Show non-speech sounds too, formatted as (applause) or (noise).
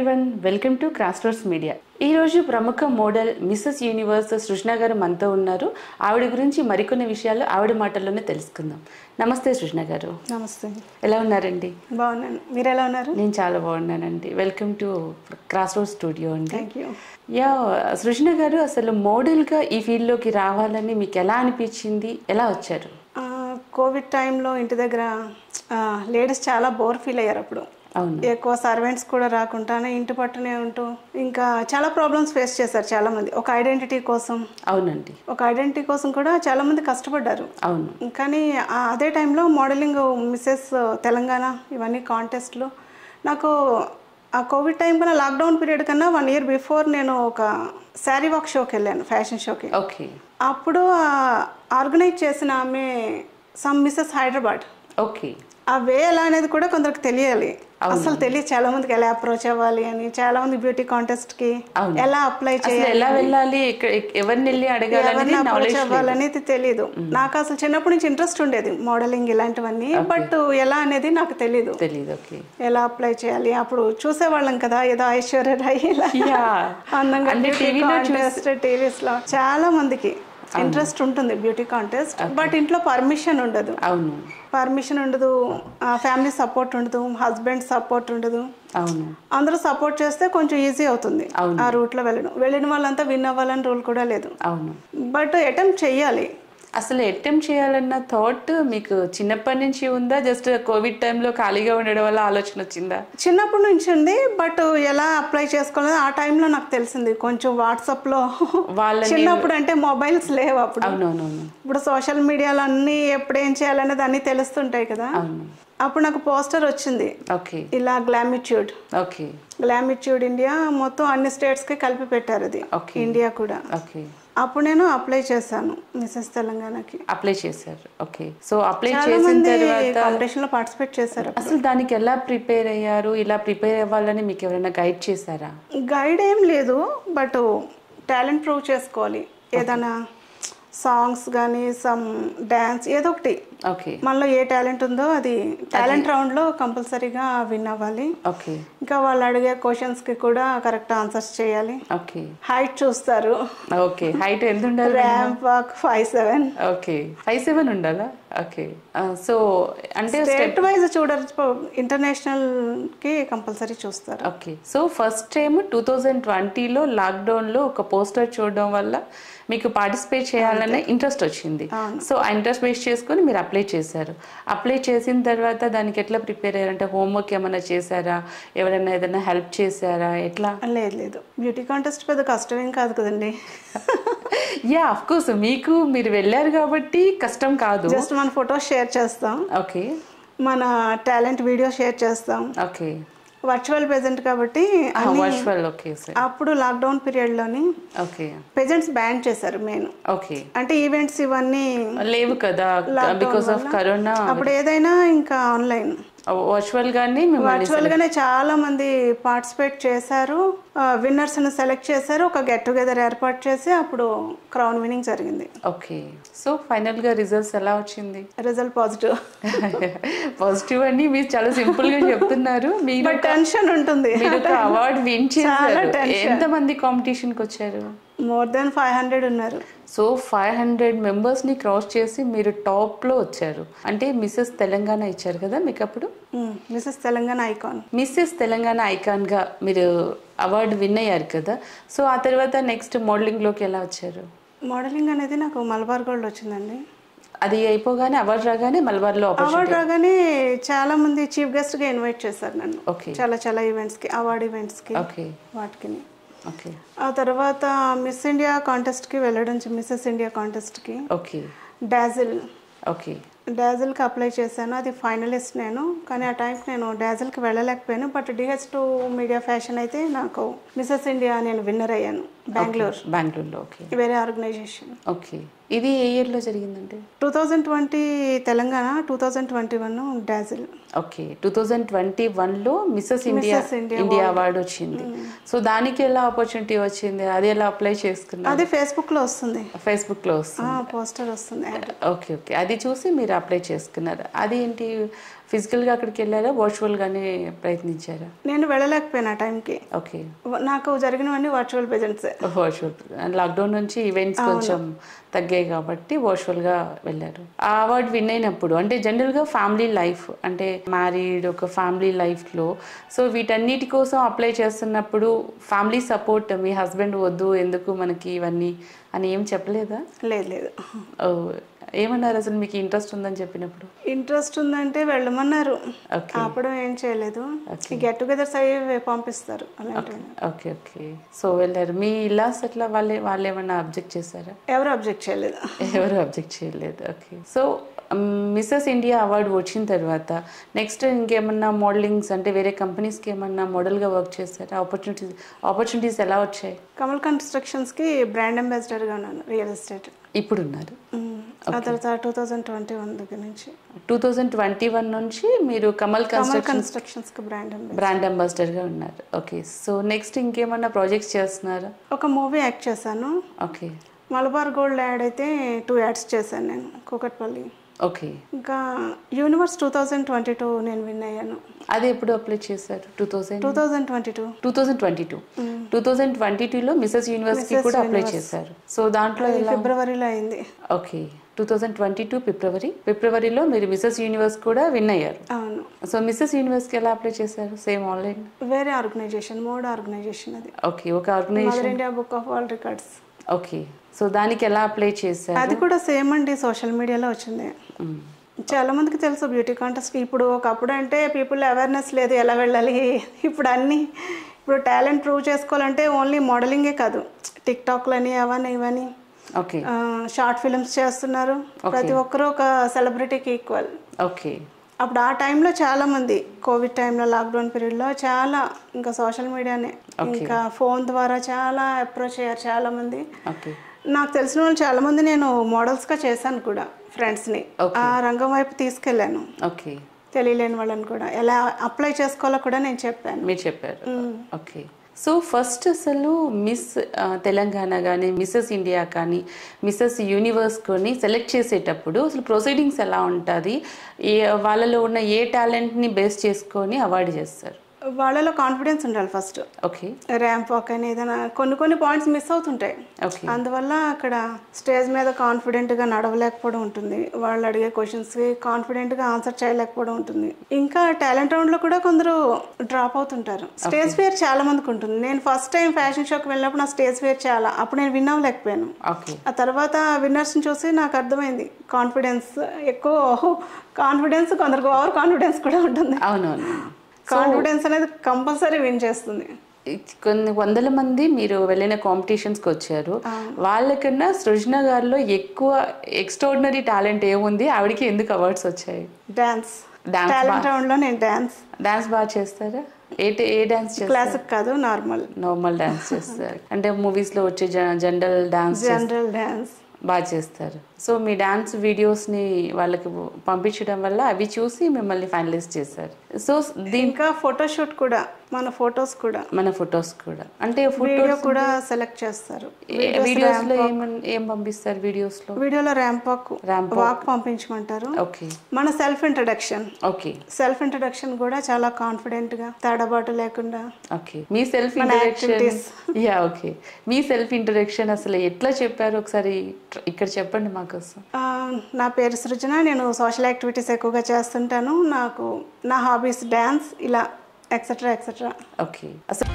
Everyone welcome to crossroads media ఈ రోజు ప్రముఖ మోడల్ మిస్సెస్ యూనివర్స్ సృష్ణ గారు మనతో ఉన్నారు. ఆవిడ గురించి మరికొన్ని విషయాలు ఆవిడ మాటల్లోనే తెలుసుకుందాం. నమస్తే సృష్ణ గారు. నమస్తే. ఎలా ఉన్నారండి? బాగున్నాను. మీరు ఎలా ఉన్నారు? నేను చాలా బాగున్నానండి. Welcome to cross road studio అండి. థ్యాంక్ యూ యా సృష్ణ గారు అసలు మోడల్గా ఈ ఫీల్డ్లోకి రావాలని మీకు ఎలా అనిపించింది? ఎలా వచ్చారు? కోవిడ్ టైంలో ఇంటి దగ్గర లేడీస్ చాలా బోర్ ఫీల్ అయ్యారు అప్పుడు. ఎక్కువ సర్వెంట్స్ కూడా రాకుండానే ఇంటి పట్టునే ఉంటూ ఇంకా చాలా ప్రాబ్లమ్స్ ఫేస్ చేశారు చాలా మంది ఒక ఐడెంటిటీ కోసం. అవునండి. ఒక ఐడెంటిటీ కోసం కూడా చాలా మంది కష్టపడ్డారు. అవును. కానీ అదే టైంలో మోడలింగ్ మిస్సెస్ తెలంగాణ ఇవన్నీ కాంటెస్ట్లు నాకు ఆ కోవిడ్ టైం కన్నా లాక్డౌన్ పీరియడ్ కన్నా వన్ ఇయర్ బిఫోర్ నేను ఒక శారీ వాక్ షోకి వెళ్ళాను ఫ్యాషన్ షోకి ఓకే. అప్పుడు ఆర్గనైజ్ చేసిన ఆమె సమ్ మిస్సెస్ హైదరాబాద్. ఓకే. ఆ వే ఎలా అనేది కూడా కొందరికి తెలియాలి. అసలు తెలియదు చాలా మందికి ఎలా అప్రోచ్ అవ్వాలి అని చాలా మంది బ్యూటీ కాంటెస్ట్కి. ఎలా అప్లై చేయాలి ఎలా వెళ్ళాలి? ఎవరిని వెళ్ళి ఎవరిని అప్రోచ్ అవ్వాలనేది తెలియదు నాకు అసలు చిన్నప్పటి నుంచి ఇంట్రెస్ట్ ఉండేది మోడలింగ్ ఇలాంటివన్నీ. బట్ ఎలా అనేది నాకు తెలియదు తెలియదు ఎలా అప్లై చేయాలి? అప్పుడు చూసేవాళ్ళం కదా ఏదో ఐశ్వర్య రాయ్ ఇలా (laughs) అందంగా టీవీలో చాలా మందికి. ఇంట్రెస్ట్ ఉంటుంది బ్యూటీ కాంటెస్ట్ బట్ ఇంట్లో పర్మిషన్ ఉండదు. అవును. పర్మిషన్ ఉండదు ఫ్యామిలీ సపోర్ట్ ఉండదు హస్బెండ్ సపోర్ట్ ఉండదు. అవును. అందరూ సపోర్ట్ చేస్తే కొంచెం ఈజీ అవుతుంది. ఆ రూట్లో వెళ్ళడం. వెళ్ళిన వాళ్ళంతా విన్ అవ్వాలని రూల్ కూడా లేదు. అవును. బట్ అటెంప్ట్ చెయ్యాలి. అసలు అటెంప్ట్ చేయాలన్న థాట్ మీకు చిన్నప్పటి నుంచి ఉందా? జస్ట్ కోవిడ్ టైంలో ఖాళీగా ఉండడం వల్ల ఆలోచన వచ్చిందా? చిన్నప్పటి నుంచి ఉంది బట్ ఎలా అప్లై చేసుకోవాలో ఆ టైంలో నాకు తెలిసింది. కొంచెం వాట్సాప్లో వాళ్ళని చిన్నప్పుడు అంటే మొబైల్స్ లేవు అప్పుడు. ఇప్పుడు సోషల్ మీడియాలో అన్ని ఎప్పుడు ఏం చేయాలనేది అన్ని తెలుస్తుంటాయి కదా. అప్పుడు నాకు పోస్టర్ వచ్చింది. ఓకే. ఇలా గ్లామిట్యూడ్ ఓకే. గ్లామిట్యూడ్ ఇండియా మొత్తం అన్ని స్టేట్స్కి కలిపి పెట్టారు అది. Okay. ఇండియా కూడా. ఓకే. అప్పుడు నేను అప్లై చేశాను మిసెస్ తెలంగాణకి. అప్లై చేశారు. ఓకే సో అప్లై చేసిన తర్వాత కాంపిటీషన్లో పార్టిసిపేట్ చేశారు అసలు దానికి ఎలా ప్రిపేర్ అయ్యారు? ఇలా ప్రిపేర్ అవ్వాలని మీకు ఎవరైనా గైడ్ చేశారా? గైడ్ ఏం లేదు బట్ టాలెంట్ ప్రూవ్ చేసుకోవాలి. ఏదైనా సాంగ్స్ కానీ సమ్ డ్యాన్స్ ఏదో ఒకటి. ఓకే మనలో ఏ టాలెంట్ ఉందో అది టాలెంట్ రౌండ్లో కంపల్సరీగా విన్ అవ్వాలి. ఓకే ఇంకా వాళ్ళు అడిగే క్వశ్చన్స్కి కూడా కరెక్ట్ ఆన్సర్స్ చేయాలి. ఓకే హైట్ చూస్తారు. ఓకే హైట్ ఎంత ఉండాలి ramp five seven okay five seven ఉండాలా? ఓకే సో అంటే స్టేట్ వైజ్ చూడరు. ఇంటర్నేషనల్కి కంపల్సరీ చూస్తారు. Okay so first time two thousand ట్వంటీలో లాక్డౌన్లో ఒక పోస్టర్ చూడడం వల్ల మీకు పార్టిసిపేట్ చేయాలనే ఇంట్రెస్ట్ వచ్చింది. సో ఆ ఇంట్రెస్ట్ బేస్ చేసుకొని మీరు అప్లై చేశారు. అప్లై చేసిన తర్వాత దానికి ఎట్లా ప్రిపేర్ అయ్యారంటే హోంవర్క్ ఏమైనా చేశారా? ఎవరైనా ఏదైనా హెల్ప్ చేశారా? ఎట్లా? లేదు లేదు. బ్యూటీ కాంటెస్ట్ పెద్ద కష్టమేం కాదు కదండి. యా అఫ్ కోర్స్ మీకు మీరు వెళ్ళారు కాబట్టి కష్టం కాదు. జస్ట్ మన ఫోటో షేర్ చేస్తాం. ఓకే మన టాలెంట్ వీడియో షేర్ చేస్తాం. ఓకే వర్చువల్ ప్రెజెంట్ కాబట్టి వర్చువల్ అప్పుడు లాక్డౌన్ పీరియడ్లోని ఓకే. ప్రెజెంట్స్ బ్యాన్ చేశారు మెయిన్ ఓకే. అంటే ఈవెంట్స్ ఇవన్నీ లేవు కదా బికాస్ ఆఫ్ కరోనా అప్పుడు ఏదైనా ఇంకా ఆన్లైన్ వర్చువల్ గానే మిమ్మల్ని వర్చువల్ గానే చాలా మంది పార్టిసిపేట్ చేశారు. విన్నర్స్ సెలెక్ట్ చేశారు. ఒక గెట్ టుగెదర్ ఏర్పాటు చేసి అప్పుడు క్రౌన్ వినింగ్ జరిగింది. ఓకే. సో ఫైనల్గా రిజల్ట్స్ ఎలా వచ్చింది? Result positive. (laughs) పాజిటివ్ అని మీరు చాలా సింపుల్గా చెప్తున్నారు (laughs) మీరు టెన్షన్ ఉంటుంది. అవార్డ్ విన్ చేశారు. ఎంత మంది కాంపిటీషన్కి వచ్చారు? మోర్ దెన్ ఫైవ్ హండ్రెడ్ ఉన్నారు. సో ఫైవ్ హండ్రెడ్ మెంబర్స్ని క్రాస్ చేసి మీరు టాప్లో వచ్చారు. అంటే మిస్సెస్ తెలంగాణ ఇచ్చారు కదా మీకు అప్పుడు? Mrs Telangana icon Mrs Telangana ఐకాన్గా మీరు అవార్డు విన్ అయ్యారు కదా. సో ఆ తర్వాత నెక్స్ట్ మోడలింగ్లోకి ఎలా వచ్చారు? మోడలింగ్ అనేది నాకు మలబార్ గోల్డ్ వచ్చిందండి. అది అయిపోగానే అవార్డు రాగానే మలబార్లో అవార్డు రాగానే చాలా మంది చీఫ్ గెస్ట్గా ఇన్వైట్ చేశారు నన్ను. ఓకే చాలా చాలా ఈవెంట్స్కి అవార్డ్ ఈవెంట్స్కి ఓకే వాటికి. ఓకే ఆ తర్వాత మిస్ ఇండియా కాంటెస్ట్కి వెళ్ళడం మిస్సెస్ ఇండియా కాంటెస్ట్కి ఓకే డాజిల్. ఓకే డాజిల్కి అప్లై చేశాను. అది ఫైనలిస్ట్ నేను. కానీ ఆ టైంకి నేను డాజిల్కి వెళ్ళలేకపోయాను. But DH two media fashion అయితే నాకు మిస్సెస్ ఇండియా నేను విన్నర్ అయ్యాను. బెంగళూరు. బెంగళూరులో. ఓకే వేరే ఆర్గనైజేషన్. ఓకే ఇది ఏ ఇయర్లో జరిగిందండి? Two thousand twenty Telangana two thousand twenty one Dazzle. Okay. Two thousand twenty వన్లో మిస్సెస్ ఇండియా ఇండియా అవార్డు వచ్చింది. సో దానికి ఎలా ఆపర్చునిటీ వచ్చింది? అది ఎలా అప్లై చేసుకున్నారు? అది ఫేస్బుక్లో వస్తుంది. ఫేస్బుక్లో వస్తుంది. పోస్టర్ వస్తుంది ఓకే ఓకే. అది చూసి మీరు అప్లై చేసుకున్నారు. అది ఏంటి? ఫిజికల్గా అక్కడికి వెళ్ళారా? వర్చువల్గానే ప్రయత్నించారా? నేను వెళ్ళలేకపోయినా టైంకి. ఓకే. నాకు జరిగినవన్నీ వర్చువల్ ప్రెజెంట్సే వర్చువల్ లాక్డౌన్ నుంచి ఈవెంట్స్ కొంచెం తగ్గాయి కాబట్టి వర్చువల్గా వెళ్ళారు. ఆ అవార్డు విన్ అయినప్పుడు అంటే జనరల్గా ఫ్యామిలీ లైఫ్ అంటే మ్యారీడ్ ఒక ఫ్యామిలీ లైఫ్లో సో వీటన్నిటి కోసం అప్లై చేస్తున్నప్పుడు ఫ్యామిలీ సపోర్ట్ మీ హస్బెండ్ వద్దు ఎందుకు మనకి ఇవన్నీ అని ఏం చెప్పలేదా? లేదు లేదు. ఓ, ఏమన్నారు అసలు మీకు ఇంట్రెస్ట్ ఉందని చెప్పినప్పుడు? ఇంట్రెస్ట్ ఉందంటే వెళ్ళమన్నారు. ఆపడం ఏం చేయలేదు. గెట్ టుగెదర్స్ అయ్యి పంపిస్తారు ఓకే ఓకే సో వెళ్ళారు. మీ ఇల్లాస్ ఎట్లా వాళ్ళే వాళ్ళు ఏమన్నా అబ్జెక్ట్ చేశారా? ఎవరు అబ్జెక్ట్ చేయలేదు. ఎవరు అబ్జెక్ట్ చేయలేదు. Okay. So Mrs India award వచ్చిన తర్వాత నెక్స్ట్ ఇంకేమన్నా మోడలింగ్స్ అంటే వేరే కంపెనీస్కి ఏమన్నా మోడల్గా వర్క్ చేశారా ఆపర్చునిటీస్ ఆపర్చునిటీస్ ఎలా వచ్చాయి? కమల్ కన్స్ట్రక్షన్స్కి బ్రాండ్ అంబాసిడర్గా ఉన్నాను రియల్ ఎస్టేట్ ఇప్పుడు ఉన్నారు ఆ తర్వాత టూ థౌజండ్ ట్వంటీ వన్ దగ్గర నుంచి. టూ థౌజండ్ ట్వంటీ వన్ నుంచి మీరు కమల్ కమల్ కన్స్ట్రక్షన్ కన్స్ట్రక్షన్స్కి బ్రాండ్ అంబాసిడర్ బ్రాండ్ అంబాసిడర్గా ఉన్నారు. ఓకే సో నెక్స్ట్ ఇంకేమన్నా ప్రాజెక్ట్స్ చేస్తున్నారా? ఒక మూవీ యాక్ట్ చేశాను. ఓకే మలబార్ గోల్డ్ యాడ్ అయితే టూ యాడ్స్ చేశాను నేను కూకట్పల్లి ఓకే. ఇంకా universe two thousand twenty two నేను విన్ అయ్యాను. అది ఎప్పుడు అప్లై చేశారు? Two thousand two thousand twenty two. Two thousand twenty two. Two thousand twenty టూలో మిసెస్ యూనివర్సిటీ కూడా అప్లై చేశారు. సో దాంట్లో ఫిబ్రవరిలో అయింది. Okay. Two thousand twenty two February. ఫిబ్రవరిలో మీరు మిసెస్ యూనివర్స్ కూడా విన్ అయ్యారు. అవును. సో మిసెస్ యూనివర్స్కి ఎలా అప్లై చేశారు? Same online? వేరే ఆర్గనైజేషన్ మూడు ఆర్గనైజేషన్ అది. ఓకే. ఒక organisation India Book of World Records. Okay. So దానికి ఎలా అప్లై చేశారు? అది కూడా సేమ్ అండి సోషల్ మీడియాలో వచ్చింది. చాలా మందికి తెలుసు బ్యూటీ కాంటెస్ట్ ఇప్పుడు ఒకప్పుడు అంటే పీపుల్ అవేర్నెస్ లేదు ఎలా వెళ్ళాలి ఇప్పుడు అన్ని ఇప్పుడు టాలెంట్ ప్రూవ్ చేసుకోవాలంటే ఓన్లీ మోడలింగే కాదు. టిక్ టాక్లని అవన్నీ ఇవన్నీ ఓకే. షార్ట్ ఫిల్మ్స్ చేస్తున్నారు. ప్రతి ఒక్కరూ ఒక సెలబ్రిటీకి ఈక్వల్ ఓకే. అప్పుడు ఆ టైంలో చాలా మంది కోవిడ్ టైంలో లాక్డౌన్ పీరియడ్లో చాలా ఇంకా సోషల్ మీడియానే ఇంకా ఫోన్ ద్వారా చాలా అప్రోచ్ అయ్యారు చాలా మంది. ఓకే. నాకు తెలిసిన వాళ్ళు చాలా మంది నేను మోడల్స్గా చేశాను కూడా ఫ్రెండ్స్ని. ఆ రంగం వైపు తీసుకెళ్ళాను. ఓకే. తెలియలేని వాళ్ళని కూడా. ఎలా అప్లై చేసుకోవాలో కూడా నేను చెప్పాను. మీరు చెప్పారు. ఓకే. సో ఫస్ట్ అసలు మిస్ తెలంగాణ కానీ మిస్సెస్ ఇండియా కానీ మిస్సెస్ యూనివర్స్ కొని సెలెక్ట్ చేసేటప్పుడు అసలు ప్రొసీడింగ్స్ ఎలా ఉంటుంది? ఏ వాళ్ళలో ఉన్న ఏ టాలెంట్ని బేస్ చేసుకొని అవార్డు చేస్తారు? వాళ్ళలో కాన్ఫిడెన్స్ ఉండాలి ఫస్ట్ ఓకే ర్యాంప్ వాక్ అని ఏదైనా కొన్ని కొన్ని పాయింట్స్ మిస్ అవుతుంటాయి. అందువల్ల అక్కడ స్టేజ్ మీద కాన్ఫిడెంట్గా నడవలేకపోవడం ఉంటుంది. వాళ్ళు అడిగే క్వశ్చన్స్కి కాన్ఫిడెంట్గా ఆన్సర్ చేయలేకపోవడం ఉంటుంది. ఇంకా టాలెంట్ రౌండ్లో కూడా కొందరు డ్రాప్ అవుతుంటారు. స్టేజ్ ఫియర్ చాలా మందికి ఉంటుంది. నేను ఫస్ట్ టైం ఫ్యాషన్ షోకి వెళ్ళినప్పుడు నా స్టేజ్ ఫియర్ చాలా. అప్పుడు నేను విన్ అవ్వలేకపోయాను. ఓకే ఆ తర్వాత విన్నర్స్ని చూసి నాకు అర్థమైంది. కాన్ఫిడెన్స్ ఎక్కువ కాన్ఫిడెన్స్ కొందరికి ఓవర్ కాన్ఫిడెన్స్ కూడా ఉంటుంది. అవునవును. కాన్ఫిడెన్స్ అనేది కంపల్సరీ విన్ చేస్తుంది. కొన్ని వందల మంది మీరు వెళ్ళిన కాంపిటీషన్స్కి వచ్చారు. వాళ్ళకన్నా సృజన గారిలో ఎక్కువ ఎక్స్ట్రాడినరీ టాలెంట్ ఏముంది? ఆవిడకి ఎందుకు అవార్డ్స్ వచ్చాయి? నేను డ్యాన్స్ డాన్స్ బాగా చేస్తారా? ఏ ఏ డాన్స్ క్లాసిక్ కాదు నార్మల్ నార్మల్ డాన్స్ చేస్తారు. అంటే మూవీస్లో వచ్చే జనరల్ డాన్స్ జనరల్ డ్యాన్స్ బాగా చేస్తారు. సో మీ డాన్స్ వీడియోస్ని వాళ్ళకి పంపించడం వల్ల అవి చూసి మిమ్మల్ని ఫైనలైజ్ చేశారు. సో ఇంకా ఫోటోషూట్ కూడా మన ఫొటోస్ కూడా. మన ఫొటోస్ కూడా. అంటే వీడియో కూడా సెలెక్ట్ చేస్తారు. వీడియోస్లో ఏం పంపిస్తారు వీడియోస్లో వీడియోలో ర్యాంప్ వాక్ పంపించమంటారు. ఓకే మన self introduction okay self introduction కూడా చాలా కాన్ఫిడెంట్గా తడబాటు లేకుండా. ఓకే మీ సెల్ఫ్ ఇంట్రడక్షన్ యా ఓకే మీ సెల్ఫ్ ఇంట్రడక్షన్ అసలు ఎట్లా చెప్పారు? ఒకసారి ఇక్కడ చెప్పండి మాకోసం ఆ, నా పేరు సృజన. నేను సోషల్ యాక్టివిటీస్ ఎక్కువగా చేస్తుంటాను. నాకు నా హాబీస్ డ్యాన్స్ ఇలా ఎక్సెట్రా ఎక్సెట్రా ఓకే అసలు